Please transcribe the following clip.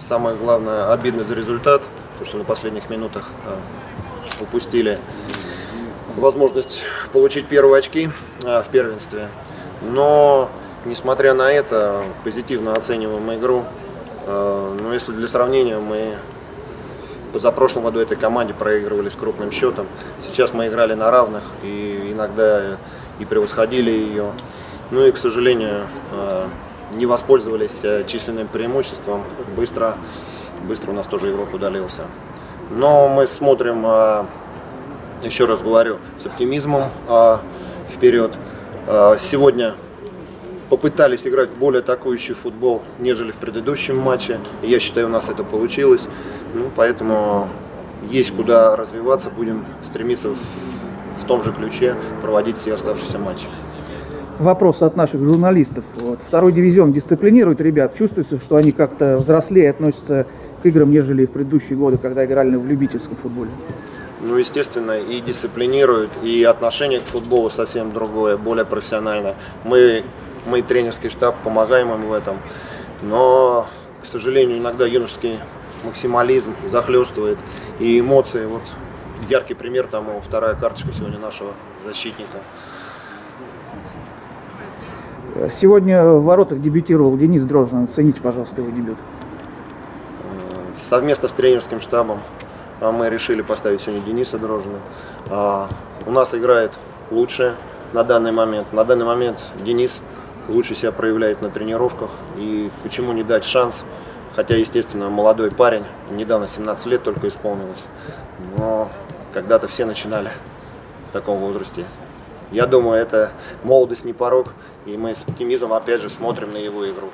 самое главное, обидно за результат, то, что на последних минутах э, упустили возможность получить первые очки э, в первенстве. Но, несмотря на это, позитивно оцениваем игру. Э, но если для сравнения, мы позапрошлом году этой команде проигрывали с крупным счетом. Сейчас мы играли на равных и иногда и превосходили ее. Ну и, к сожалению, не воспользовались э, численным преимуществом. Быстро, быстро у нас тоже игрок удалился. Но мы смотрим, э, еще раз говорю, с оптимизмом вперед. Сегодня попытались играть в более атакующий футбол, нежели в предыдущем матче. Я считаю, у нас это получилось. Ну, поэтому есть куда развиваться, будем стремиться в том же ключе проводить все оставшиеся матчи. Вопрос от наших журналистов. Вот. Второй дивизион дисциплинирует ребят. Чувствуется, что они как-то взрослее относятся к играм, нежели в предыдущие годы, когда играли в любительском футболе? Ну, естественно, и дисциплинируют, и отношение к футболу совсем другое, более профессиональное. Мы, мы тренерский штаб, помогаем им в этом. Но, к сожалению, иногда юношеский максимализм захлестывает и эмоции. Вот яркий пример тому вторая карточка сегодня нашего защитника. Сегодня в воротах дебютировал Денис Дрожжин. Оцените, пожалуйста, его дебют. Совместно с тренерским штабом а, мы решили поставить сегодня Дениса Дрожжина. А, у нас играет лучше на данный момент. На данный момент Денис лучше себя проявляет на тренировках. И почему не дать шанс Хотя, естественно, молодой парень, недавно 17 лет только исполнилось. Но когда-то все начинали в таком возрасте. Я думаю, это молодость не порог, и мы с оптимизмом опять же смотрим на его игру.